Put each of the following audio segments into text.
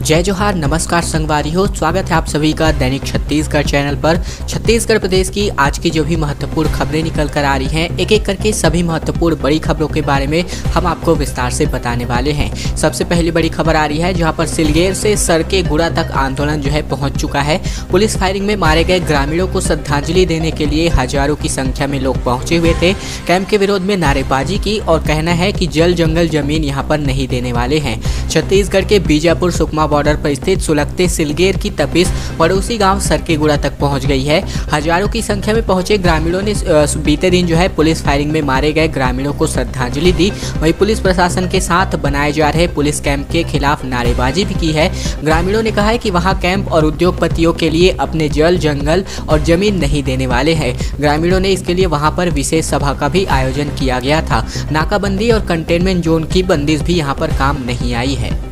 जय जोहार, नमस्कार संगवारी हो। स्वागत है आप सभी का दैनिक छत्तीसगढ़ चैनल पर। छत्तीसगढ़ प्रदेश की आज की जो भी महत्वपूर्ण खबरें निकल कर आ रही हैं एक एक करके सभी महत्वपूर्ण बड़ी खबरों के बारे में हम आपको विस्तार से बताने वाले हैं। सबसे पहली बड़ी खबर आ रही है, जहाँ पर सिलगेर से सड़के गुड़ा तक आंदोलन जो है पहुँच चुका है। पुलिस फायरिंग में मारे गए ग्रामीणों को श्रद्धांजलि देने के लिए हज़ारों की संख्या में लोग पहुँचे हुए थे। कैंप के विरोध में नारेबाजी की और कहना है कि जल जंगल ज़मीन यहाँ पर नहीं देने वाले हैं। छत्तीसगढ़ के बीजापुर सुकमा बॉर्डर पर स्थित सुलगते सिलगेर की तपिस पड़ोसी गाँव सरकेगुड़ा तक पहुँच गई है। हज़ारों की संख्या में पहुँचे ग्रामीणों ने बीते दिन जो है पुलिस फायरिंग में मारे गए। ग्रामीणों को श्रद्धांजलि दी। वहीं पुलिस प्रशासन के साथ बनाए जा रहे पुलिस कैंप के खिलाफ नारेबाजी भी की है। ग्रामीणों ने कहा है कि वहाँ कैंप और उद्योगपतियों के लिए अपने जल, जंगल और ज़मीन नहीं देने वाले हैं। ग्रामीणों ने इसके लिए वहाँ पर विशेष सभा का भी आयोजन किया गया था। नाकाबंदी और कंटेनमेंट जोन की बंदिश भी यहाँ पर काम नहीं आई है।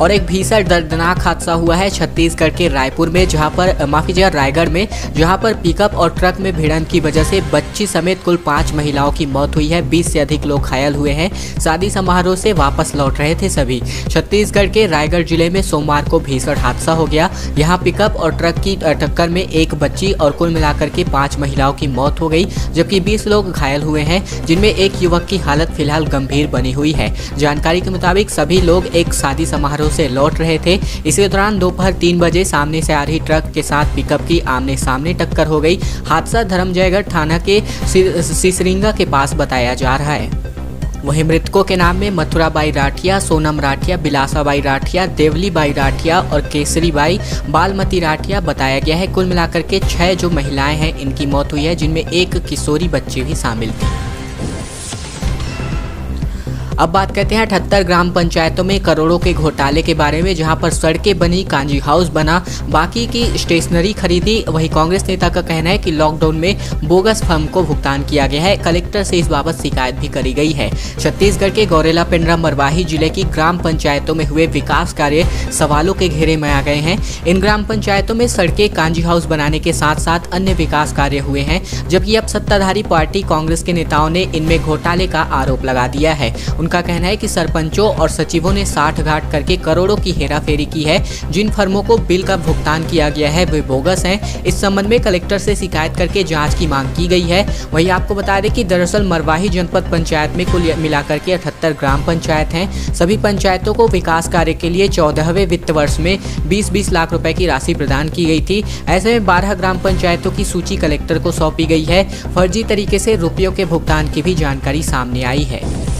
और एक भीषण दर्दनाक हादसा हुआ है छत्तीसगढ़ के रायपुर में, जहाँ पर माफ़ी जगह रायगढ़ में, जहाँ पर पिकअप और ट्रक में भिड़ंत की वजह से बच्ची समेत कुल पाँच महिलाओं की मौत हुई है। बीस से अधिक लोग घायल हुए हैं। शादी समारोह से वापस लौट रहे थे सभी। छत्तीसगढ़ के रायगढ़ ज़िले में सोमवार को भीषण हादसा हो गया। यहाँ पिकअप और ट्रक की टक्कर में एक बच्ची और कुल मिलाकर के पाँच महिलाओं की मौत हो गई, जबकि बीस लोग घायल हुए हैं, जिनमें एक युवक की हालत फ़िलहाल गंभीर बनी हुई है। जानकारी के मुताबिक सभी लोग एक शादी समारोह समारोह से लौट रहे थे। इसी दौरान दोपहर तीन बजे सामने से आ रही ट्रक के साथ पिकअप की आमने सामने टक्कर हो गई। हादसा धर्मजयगढ़ थाना के सिसरिंगा के पास बताया जा रहा है। वहीं मृतकों के नाम में मथुरा बाई राठिया, सोनम राठिया बिलासा बाई राठिया देवली बाई राठिया और केसरी बाई बालमती राठिया बताया गया है। कुल मिलाकर के छह जो महिलाएँ हैं, इनकी मौत हुई है, जिनमें एक किशोरी बच्ची भी शामिल थी। अब बात करते हैं अठहत्तर ग्राम पंचायतों में करोड़ों के घोटाले के बारे में, जहाँ पर सड़कें बनी, कांजी हाउस बना, बाकी की स्टेशनरी खरीदी। वही कांग्रेस नेता का कहना है कि लॉकडाउन में बोगस फर्म को भुगतान किया गया है। कलेक्टर से इस बाबत शिकायत भी करी गई है। छत्तीसगढ़ के गौरेला पिंडरा मरवाही ज़िले की ग्राम पंचायतों में हुए विकास कार्य सवालों के घेरे में आ गए हैं। इन ग्राम पंचायतों में सड़कें कांजी हाउस बनाने के साथ साथ अन्य विकास कार्य हुए हैं, जबकि अब सत्ताधारी पार्टी कांग्रेस के नेताओं ने इनमें घोटाले का आरोप लगा दिया है। उनका कहना है कि सरपंचों और सचिवों ने साठ घाट करके करोड़ों की हेराफेरी की है। जिन फर्मों को बिल का भुगतान किया गया है, वे बोगस हैं। इस संबंध में कलेक्टर से शिकायत करके जाँच की मांग की गई है। वही आपको बता दें कि दरअसल मरवाही जनपद पंचायत में कुल मिलाकर के अठहत्तर ग्राम पंचायत हैं। सभी पंचायतों को विकास कार्य के लिए चौदहवें वित्त वर्ष में बीस बीस लाख रुपए की राशि प्रदान की गई थी। ऐसे में बारह ग्राम पंचायतों की सूची कलेक्टर को सौंपी गई है। फर्जी तरीके से रुपयों के भुगतान की भी जानकारी सामने आई है।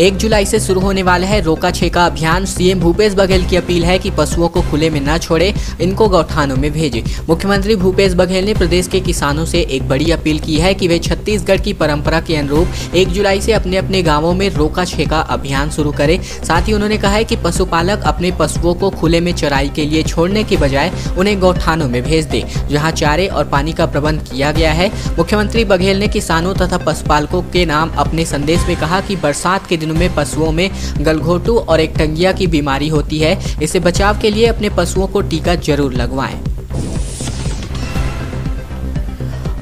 एक जुलाई से शुरू होने वाला है रोका छेका अभियान। सीएम भूपेश बघेल की अपील है कि पशुओं को खुले में न छोड़े, इनको गौठानों में भेजे। मुख्यमंत्री भूपेश बघेल ने प्रदेश के किसानों से एक बड़ी अपील की है कि वे छत्तीसगढ़ की परंपरा के अनुरूप एक जुलाई से अपने अपने गाँवों में रोका छेका अभियान शुरू करे। साथ ही उन्होंने कहा है कि पशुपालक अपने पशुओं को खुले में चराई के लिए छोड़ने के बजाय उन्हें गौठानों में भेज दे, जहाँ चारे और पानी का प्रबंध किया गया है। मुख्यमंत्री बघेल ने किसानों तथा पशुपालकों के नाम अपने संदेश में कहा कि बरसात के दिनों में पशुओं में गलघोटू और एक टंगिया की बीमारी होती है। इसे बचाव के लिए अपने पशुओं को टीका ज़रूर लगवाएँ।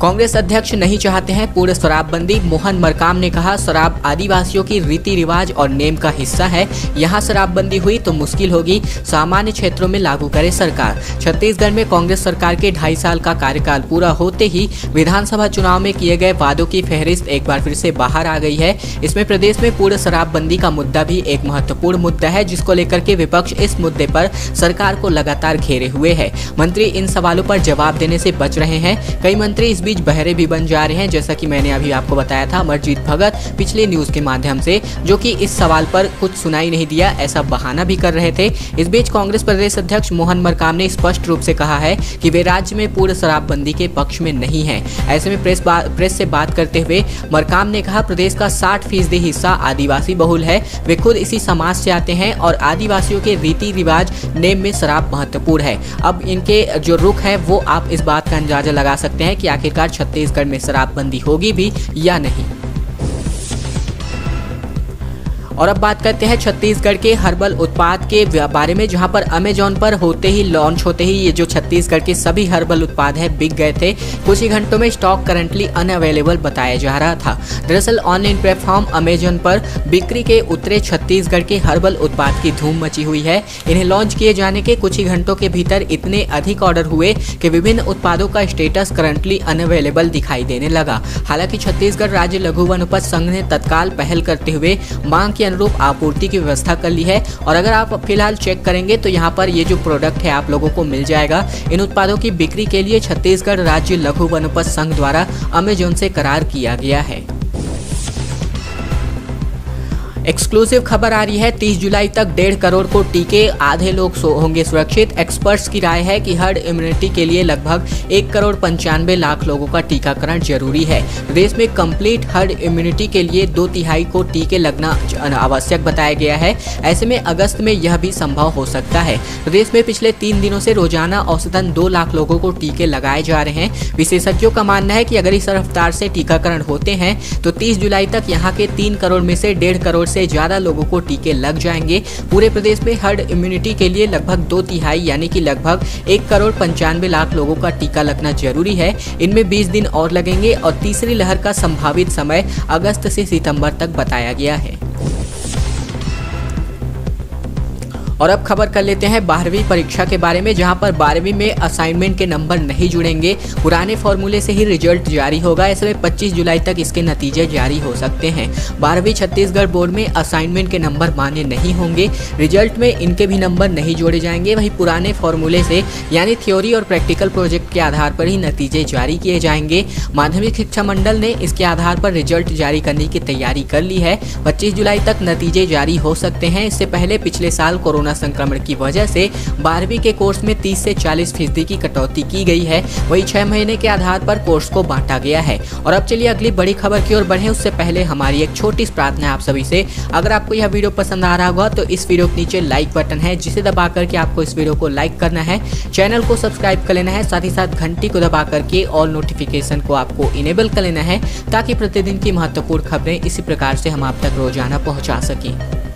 कांग्रेस अध्यक्ष नहीं चाहते हैं पूर्ण शराबबंदी। मोहन मरकाम ने कहा, शराब आदिवासियों की रीति रिवाज और नेम का हिस्सा है। यहाँ शराबबंदी हुई तो मुश्किल होगी। सामान्य क्षेत्रों में लागू करे सरकार। छत्तीसगढ़ में कांग्रेस सरकार के ढाई साल का कार्यकाल पूरा होते ही विधानसभा चुनाव में किए गए वादों की फहरिस्त एक बार फिर से बाहर आ गई है। इसमें प्रदेश में पूर्ण शराबबंदी का मुद्दा भी एक महत्वपूर्ण मुद्दा है, जिसको लेकर के विपक्ष इस मुद्दे पर सरकार को लगातार घेरे हुए है। मंत्री इन सवालों पर जवाब देने से बच रहे हैं। कई मंत्री इस बीच बहरे भी बन जा रहे हैं, जैसा कि मैंने अभी आपको बताया था अमरजीत भगत पिछले न्यूज़ के माध्यम से, जो कि इस सवाल पर कुछ सुनाई नहीं दिया, ऐसा बहाना भी कर रहे थे। इस बीच कांग्रेस प्रदेश अध्यक्ष मोहन मरकाम ने स्पष्ट रूप से कहा है कि वे राज्य में पूर्ण शराबबंदी के पक्ष में नहीं है। ऐसे में प्रेस प्रेस से बात करते हुए मरकाम ने कहा, प्रदेश का साठ फ़ीसदी हिस्सा आदिवासी बहुल है। वे खुद इसी समाज से आते हैं और आदिवासियों के रीति रिवाज, नेम में शराब महत्वपूर्ण है। अब इनके जो रुख है, वो आप इस बात का अंदाज़ा लगा सकते हैं कि आखिरकार छत्तीसगढ़ में शराबबंदी होगी भी या नहीं? और अब बात करते हैं छत्तीसगढ़ के हर्बल उत्पाद के बारे में, जहाँ पर अमेजोन पर होते ही लॉन्च होते ही ये जो छत्तीसगढ़ के सभी हर्बल उत्पाद है, बिक गए थे। कुछ ही घंटों में स्टॉक करंटली अनअवेलेबल बताया जा रहा था। दरअसल ऑनलाइन प्लेटफॉर्म अमेजोन पर बिक्री के उतरे छत्तीसगढ़ के हर्बल उत्पाद की धूम मची हुई है। इन्हें लॉन्च किए जाने के कुछ ही घंटों के भीतर इतने अधिक ऑर्डर हुए कि विभिन्न उत्पादों का स्टेटस करंटली अनअवेलेबल दिखाई देने लगा। हालाँकि छत्तीसगढ़ राज्य लघु वनोपज संघ ने तत्काल पहल करते हुए मांग के अनुरूप आपूर्ति की व्यवस्था कर ली है। और अगर आप फ़िलहाल चेक करेंगे तो यहाँ पर ये जो प्रोडक्ट है, आप लोगों को मिल जाएगा। इन उत्पादों की बिक्री के लिए छत्तीसगढ़ राज्य लघु वनोपज संघ द्वारा अमेजोन से करार किया गया है। एक्सक्लूसिव खबर आ रही है 30 जुलाई तक डेढ़ करोड़ को टीके, आधे लोग होंगे सुरक्षित। एक्सपर्ट्स की राय है कि हर्ड इम्यूनिटी के लिए लगभग एक करोड़ पंचानवे लाख लोगों का टीकाकरण ज़रूरी है। देश में कंप्लीट हर्ड इम्यूनिटी के लिए दो तिहाई को टीके लगना आवश्यक बताया गया है। ऐसे में अगस्त में यह भी संभव हो सकता है। देश में पिछले तीन दिनों से रोज़ाना औसतन दो लाख लोगों को टीके लगाए जा रहे हैं। विशेषज्ञों का मानना है कि अगर इस रफ्तार से टीकाकरण होते हैं तो 30 जुलाई तक यहाँ के तीन करोड़ में से डेढ़ करोड़ से ज़्यादा लोगों को टीके लग जाएँगे। पूरे प्रदेश में हर्ड इम्यूनिटी के लिए लगभग दो तिहाई, यानी कि लगभग एक करोड़ पंचानवे लाख लोगों का टीका लगना ज़रूरी है। इनमें 20 दिन और लगेंगे और तीसरी लहर का संभावित समय अगस्त से सितंबर तक बताया गया है। और अब खबर कर लेते हैं बारहवीं परीक्षा के बारे में, जहाँ पर बारहवीं में असाइनमेंट के नंबर नहीं जुड़ेंगे। पुराने फॉर्मूले से ही रिज़ल्ट जारी होगा। ऐसे में 25 जुलाई तक इसके नतीजे जारी हो सकते हैं। बारहवीं छत्तीसगढ़ बोर्ड में असाइनमेंट के नंबर मान्य नहीं होंगे। रिज़ल्ट में इनके भी नंबर नहीं जोड़े जाएँगे। वही पुराने फॉर्मूले से, यानी थ्योरी और प्रैक्टिकल प्रोजेक्ट के आधार पर ही नतीजे जारी किए जाएँगे। माध्यमिक शिक्षा मंडल ने इसके आधार पर रिज़ल्ट जारी करने की तैयारी कर ली है। पच्चीस जुलाई तक नतीजे जारी हो सकते हैं। इससे पहले पिछले साल कोरोना कोरोना संक्रमण की वजह से बारहवीं के कोर्स में 30 से 40 फ़ीसदी की कटौती की गई है। वही छह महीने के आधार पर कोर्स को बांटा गया है। और अब चलिए अगली बड़ी खबर की ओर बढ़े। उससे पहले हमारी एक छोटी प्रार्थना आप सभी से। अगर आपको यह वीडियो पसंद आ रहा होगा तो इस वीडियो के नीचे लाइक बटन है, जिसे दबा करके आपको इस वीडियो को लाइक करना है। चैनल को सब्सक्राइब कर लेना है, साथ ही साथ घंटी को दबा करके ऑल नोटिफिकेशन को आपको इनेबल कर लेना है, ताकि प्रतिदिन की महत्वपूर्ण खबरें इसी प्रकार से हम आप तक रोज़ाना पहुँचा सकें।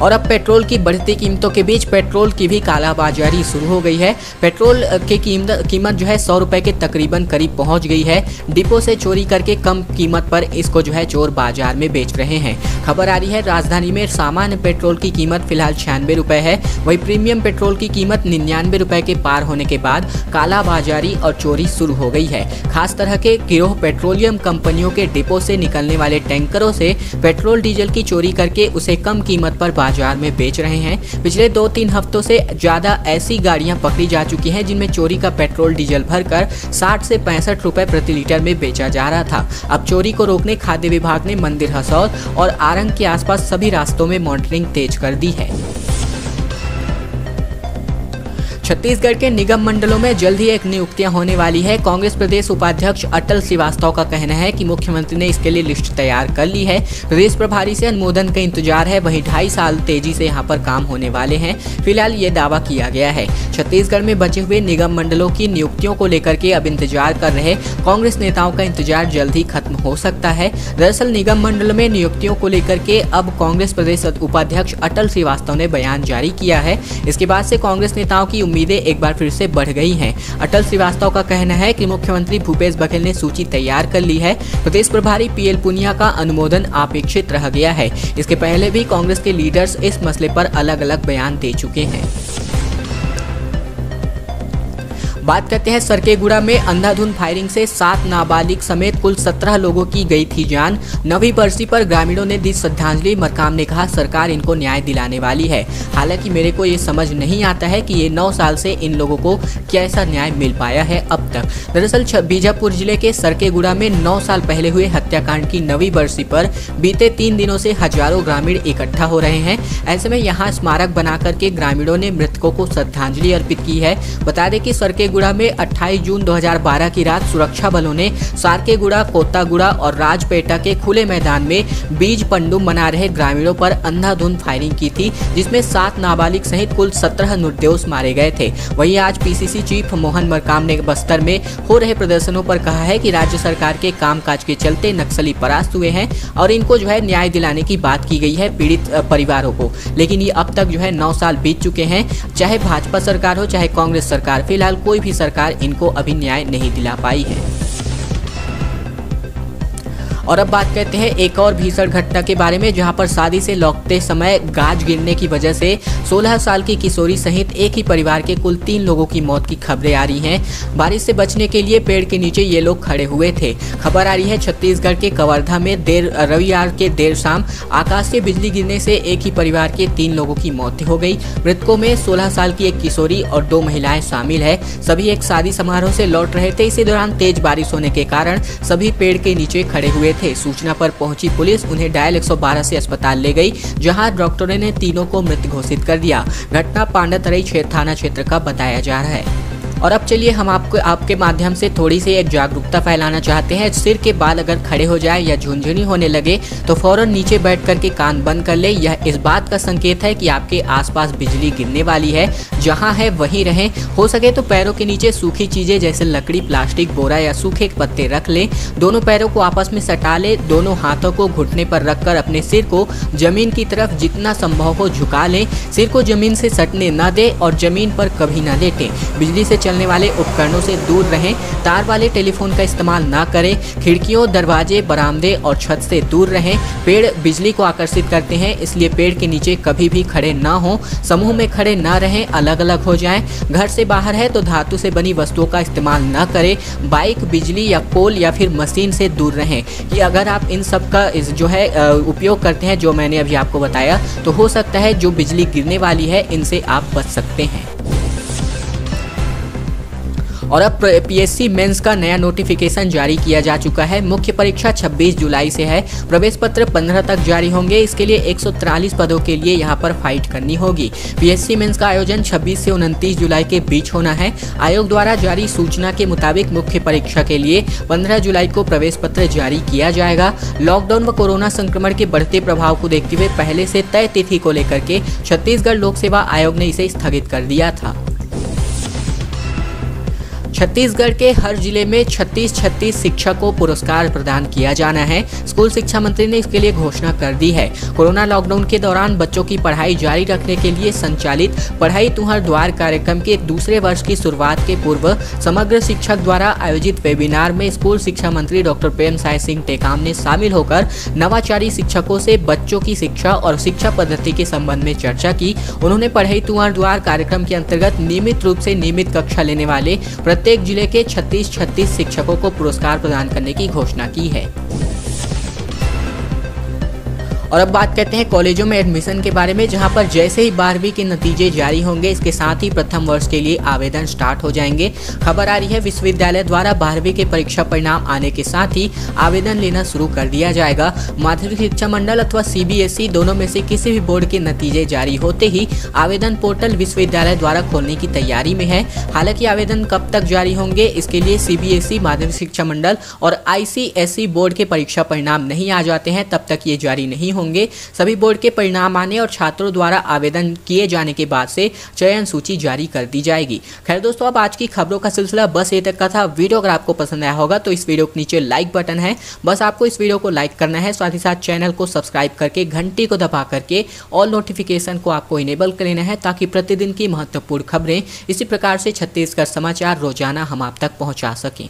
और अब पेट्रोल की बढ़ती कीमतों के बीच पेट्रोल की भी कालाबाजारी शुरू हो गई है। पेट्रोल की कीमत जो है सौ रुपए के तकरीबन करीब पहुँच गई है। डिपो से चोरी करके कम कीमत पर इसको जो है चोर बाज़ार में बेच रहे हैं। खबर आ रही है, राजधानी में सामान्य पेट्रोल की कीमत फ़िलहाल छियानवे रुपए है। वही प्रीमियम पेट्रोल की कीमत निन्यानवे रुपए के पार होने के बाद कालाबाजारी और चोरी शुरू हो गई है। खास तरह के गिरोह पेट्रोलियम कंपनियों के डिपो से निकलने वाले टैंकरों से पेट्रोल, डीजल की चोरी करके उसे कम कीमत पर बाज़ार में बेच रहे हैं। पिछले दो तीन हफ्तों से ज़्यादा ऐसी गाड़ियाँ पकड़ी जा चुकी हैं, जिनमें चोरी का पेट्रोल, डीजल भरकर 60 से पैंसठ रुपए प्रति लीटर में बेचा जा रहा था। अब चोरी को रोकने खाद्य विभाग ने मंदिर हसौद और आरंग के आसपास सभी रास्तों में मॉनिटरिंग तेज कर दी है। छत्तीसगढ़ के निगम मंडलों में जल्द ही एक नियुक्तियाँ होने वाली है। कांग्रेस प्रदेश उपाध्यक्ष अटल श्रीवास्तव का कहना है कि मुख्यमंत्री ने इसके लिए लिस्ट तैयार कर ली है। प्रदेश प्रभारी से अनुमोदन का इंतज़ार है। वहीं ढाई साल तेज़ी से यहाँ पर काम होने वाले हैं। फ़िलहाल ये दावा किया गया है। छत्तीसगढ़ में बचे हुए निगम मंडलों की नियुक्तियों को लेकर के अब इंतज़ार कर रहे कांग्रेस नेताओं का इंतज़ार जल्द ही खत्म हो सकता है। दरअसल निगम मंडल में नियुक्तियों को लेकर के अब कांग्रेस प्रदेश उपाध्यक्ष अटल श्रीवास्तव ने बयान जारी किया है। इसके बाद से कांग्रेस नेताओं की उम्मीद उम्मीदें एक बार फिर से बढ़ गई हैं। अटल श्रीवास्तव का कहना है कि मुख्यमंत्री भूपेश बघेल ने सूची तैयार कर ली है। प्रदेश प्रभारी पीएल पुनिया का अनुमोदन अपेक्षित रह गया है। इसके पहले भी कांग्रेस के लीडर्स इस मसले पर अलग अलग बयान दे चुके हैं। बात करते हैं सरकेगुड़ा में अंधाधुंध फायरिंग से सात नाबालिग समेत कुल सत्रह लोगों की गई थी जान। नवी बरसी पर ग्रामीणों ने दी श्रद्धांजलि, मरकाम ने कहा, सरकार इनको न्याय दिलाने वाली है। हालाँकि मेरे को ये समझ नहीं आता है कि ये नौ साल से इन लोगों को कैसा न्याय मिल पाया है अब तक। दरअसल बीजापुर ज़िले के सरकेगुड़ा में नौ साल पहले हुए हत्याकांड की नवी बरसी पर बीते तीन दिनों से हज़ारों ग्रामीण इकट्ठा हो रहे हैं। ऐसे में यहाँ स्मारक बना करके ग्रामीणों ने मृतकों को श्रद्धांजलि अर्पित की है। बता दें कि सरकेगुड़ा सारकेगुड़ा में 28 जून 2012 की रात सुरक्षा बलों ने सारकेगुड़ा कोत्तागुड़ा और राजपेटा के खुले मैदान में बीज पंडुम बना रहे ग्रामीणों पर अंधाधुंध फायरिंग की थी, जिसमें सात नाबालिग सहित कुल सत्रह निर्दोष मारे गए थे। वहीं आज पीसीसी चीफ मोहन मरकाम ने बस्तर में हो रहे प्रदर्शनों पर कहा है कि राज्य सरकार के कामकाज के चलते नक्सली परास्त हुए हैं और इनको जो है न्याय दिलाने की बात की गई है पीड़ित परिवारों को। लेकिन ये अब तक जो है नौ साल बीत चुके हैं, चाहे भाजपा सरकार हो, चाहे कांग्रेस सरकार। फ़िलहाल कोई भी सरकार इनको अभी न्याय नहीं दिला पाई है। और अब बात करते हैं एक और भीषण घटना के बारे में, जहाँ पर शादी से लौटते समय गाज गिरने की वजह से 16 साल की किशोरी सहित एक ही परिवार के कुल तीन लोगों की मौत की खबरें आ रही हैं। बारिश से बचने के लिए पेड़ के नीचे ये लोग खड़े हुए थे। खबर आ रही है, छत्तीसगढ़ के कवर्धा में देर, रविवार के देर शाम आकाश से बिजली गिरने से एक ही परिवार के तीन लोगों की मौत हो गई। मृतकों में सोलह साल की एक किशोरी और दो महिलाएँ शामिल है। सभी एक शादी समारोह से लौट रहे थे। इसी दौरान तेज बारिश होने के कारण सभी पेड़ के नीचे खड़े हुए थे सूचना पर पहुँची पुलिस, उन्हें डायल 112 से अस्पताल ले गई, जहाँ डॉक्टरों ने तीनों को मृत घोषित कर दिया। घटना पांडातरई थाना क्षेत्र का बताया जा रहा है। और अब चलिए हम आपको, आपके माध्यम से थोड़ी सी एक जागरूकता फैलाना चाहते हैं। सिर के बाल अगर खड़े हो जाए या झुंझुनी होने लगे तो फ़ौरन नीचे बैठ करके कान बंद कर ले। यह इस बात का संकेत है कि आपके आसपास बिजली गिरने वाली है। जहाँ है, वहीं रहें। हो सके तो पैरों के नीचे सूखी चीज़ें जैसे लकड़ी, प्लास्टिक, बोरा या सूखे पत्ते रख लें। दोनों पैरों को आपस में सटा लें। दोनों हाथों को घुटने पर रखकर अपने सिर को ज़मीन की तरफ़ जितना संभव हो झुका लें। सिर को ज़मीन से सटने न दे और ज़मीन पर कभी न लेटें। बिजली से चलने वाले उपकरणों से दूर रहें। तार वाले टेलीफोन का इस्तेमाल ना करें। खिड़कियों दरवाजे, बरामदे और छत से दूर रहें। पेड़ बिजली को आकर्षित करते हैं, इसलिए पेड़ के नीचे कभी भी खड़े ना हों। समूह में खड़े ना रहें अलग अलग हो जाएँ। घर से बाहर है तो धातु से बनी वस्तुओं का इस्तेमाल न करें। बाइक, बिजली या पोल या फिर मशीन से दूर रहें। कि अगर आप इन सब का जो है उपयोग करते हैं, जो मैंने अभी आपको बताया तो हो सकता है जो बिजली गिरने वाली है, इनसे आप बच सकते हैं। और अब पीएससी मेंस का नया नोटिफिकेशन जारी किया जा चुका है। मुख्य परीक्षा 26 जुलाई से है। प्रवेश पत्र 15 तक जारी होंगे। इसके लिए एक पदों के लिए यहाँ पर फाइट करनी होगी। पीएससी मेंस का आयोजन 26 से उनतीस जुलाई के बीच होना है। आयोग द्वारा जारी सूचना के मुताबिक मुख्य परीक्षा के लिए 15 जुलाई को प्रवेश पत्र जारी किया जाएगा। लॉकडाउन व कोरोना संक्रमण के बढ़ते प्रभाव को देखते हुए पहले से तय तिथि को लेकर के छत्तीसगढ़ लोक सेवा आयोग ने इसे स्थगित कर दिया था। छत्तीसगढ़ के हर ज़िले में छत्तीस छत्तीस शिक्षक को पुरस्कार प्रदान किया जाना है। स्कूल शिक्षा मंत्री ने इसके लिए घोषणा कर दी है। कोरोना लॉकडाउन के दौरान बच्चों की पढ़ाई जारी रखने के लिए संचालित पढ़ाई तुहर द्वार कार्यक्रम के दूसरे वर्ष की शुरुआत के पूर्व समग्र शिक्षक द्वारा आयोजित वेबिनार में स्कूल शिक्षा मंत्री डॉक्टर प्रेम साय सिंह टेकाम ने शामिल होकर नवाचारी शिक्षकों से बच्चों की शिक्षा और शिक्षा पद्धति के संबंध में चर्चा की। उन्होंने पढ़ाई तुहर द्वार कार्यक्रम के अंतर्गत नियमित रूप से नियमित कक्षा लेने वाले प्रत्येक प्रत्येक ज़िले के 36-36 शिक्षकों को पुरस्कार प्रदान करने की घोषणा की है। और अब बात करते हैं कॉलेजों में एडमिशन के बारे में, जहाँ पर जैसे ही बारहवीं के नतीजे जारी होंगे, इसके साथ ही प्रथम वर्ष के लिए आवेदन स्टार्ट हो जाएँगे। खबर आ रही है विश्वविद्यालय द्वारा बारहवीं के परीक्षा परिणाम आने के साथ ही आवेदन लेना शुरू कर दिया जाएगा। माध्यमिक शिक्षा मंडल अथवा सीबीएसई दोनों में से किसी भी बोर्ड के नतीजे जारी होते ही आवेदन पोर्टल विश्वविद्यालय द्वारा खोलने की तैयारी में है। हालाँकि आवेदन कब तक जारी होंगे, इसके लिए सीबीएसई माध्यमिक शिक्षा मंडल और आईसीएसई बोर्ड के परीक्षा परिणाम नहीं आ जाते हैं, तब तक ये जारी नहीं होंगे। सभी बोर्ड के परिणाम आने और छात्रों द्वारा आवेदन किए जाने के बाद से चयन सूची जारी कर दी जाएगी। खैर दोस्तों, अब आज की खबरों का सिलसिला बस ये तक का था। वीडियो अगर आपको पसंद आया होगा तो इस वीडियो के नीचे लाइक बटन है। बस आपको इस वीडियो को लाइक करना है, साथ ही साथ चैनल को सब्सक्राइब करके, घंटी को दबा करके ऑल नोटिफिकेशन को आपको इनेबल कर लेना है ताकि प्रतिदिन की महत्वपूर्ण खबरें इसी प्रकार से छत्तीसगढ़ समाचार रोज़ाना हम आप तक पहुँचा सकें।